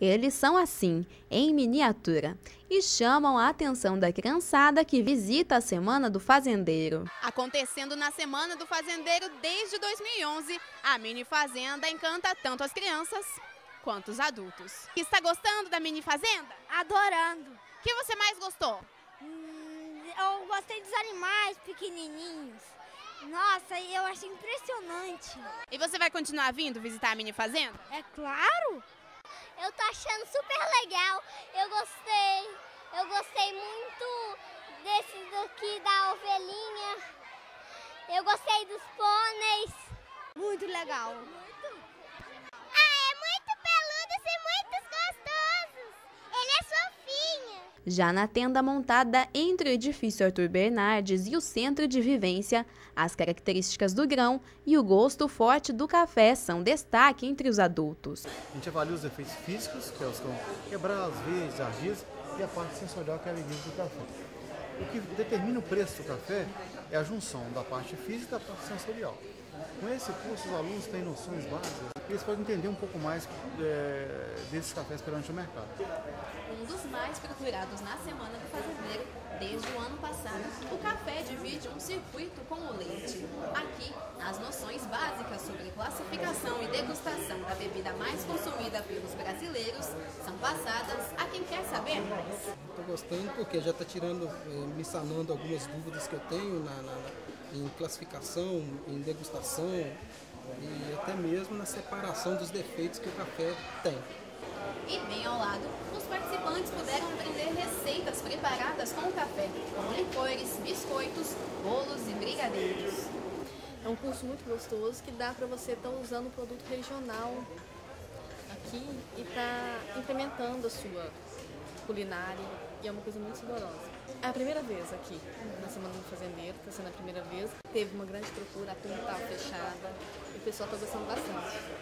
Eles são assim, em miniatura, e chamam a atenção da criançada que visita a Semana do Fazendeiro. Acontecendo na Semana do Fazendeiro desde 2011, a Mini Fazenda encanta tanto as crianças quanto os adultos. Está gostando da Mini Fazenda? Adorando. O que você mais gostou? Hum, eu gostei dos animais pequenininhos. Nossa, eu achei impressionante. E você vai continuar vindo visitar a Mini Fazenda? É claro. Eu tô achando super legal. Eu gostei. Eu gostei muito desse daqui da ovelhinha. Eu gostei dos pôneis. Muito legal. Muito. Ah, é muito peludo e muito gostosos. Ele é fofinho. Já na tenda montada entre o edifício Arthur Bernardes e o centro de vivência, as características do grão e o gosto forte do café são destaque entre os adultos. A gente avalia os efeitos físicos, que é como quebrar as vezes, argias, e a parte sensorial, que é a bebida do café. O que determina o preço do café é a junção da parte física e da parte sensorial. Com esse curso, os alunos têm noções básicas eles podem entender um pouco mais é, desses cafés perante o mercado. Um dos mais procurados na Semana do Fazendeiro desde o ano passado, o café divide um circuito com o leite. Aqui, as noções básicas sobre classificação e degustação da bebida mais consumida pelos brasileiros são passadas a quem quer saber mais. Estou gostando porque já está tirando, eh, me sanando algumas dúvidas que eu tenho na, na em classificação, em degustação e até mesmo na separação dos defeitos que o café tem. E bem ao lado, os participantes puderam aprender receitas preparadas com o café, como licores, biscoitos, bolos e brigadeiros. É um curso muito gostoso que dá para você estar tá usando o produto regional aqui e estar tá implementando a sua culinária e é uma coisa muito saborosa. É a primeira vez aqui na Semana do Fazendeiro, está sendo a primeira vez. Teve uma grande procura, a turma estava fechada e o pessoal está gostando bastante.